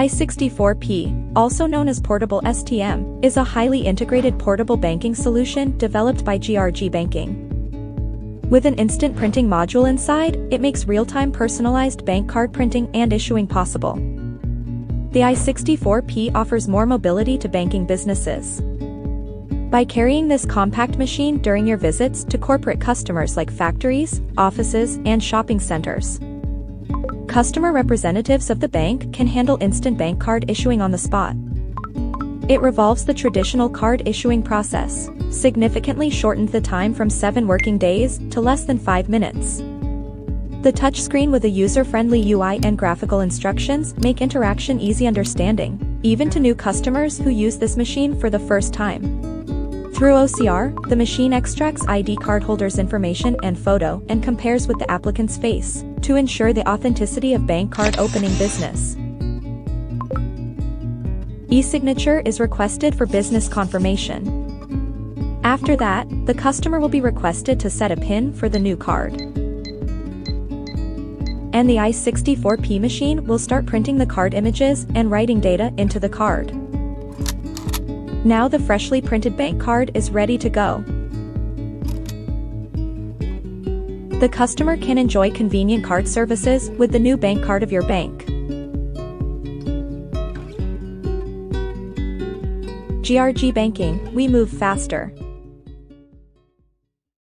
i64P, also known as Portable STM, is a highly integrated portable banking solution developed by GRG Banking. With an instant printing module inside, it makes real-time personalized bank card printing and issuing possible. The i64P offers more mobility to banking businesses. By carrying this compact machine during your visits to corporate customers like factories, offices, and shopping centers. Customer representatives of the bank can handle instant bank card issuing on the spot. It revolves the traditional card issuing process, significantly shortened the time from 7 working days to less than 5 minutes. The touchscreen with a user-friendly UI and graphical instructions make interaction easy understanding, even to new customers who use this machine for the first time. Through OCR, the machine extracts ID card holder's information and photo and compares with the applicant's face to ensure the authenticity of bank card opening business. E-signature is requested for business confirmation. After that, the customer will be requested to set a PIN for the new card. And the i64P machine will start printing the card images and writing data into the card. Now the freshly printed bank card is ready to go. The customer can enjoy convenient card services with the new bank card of your bank. GRG Banking, we move faster.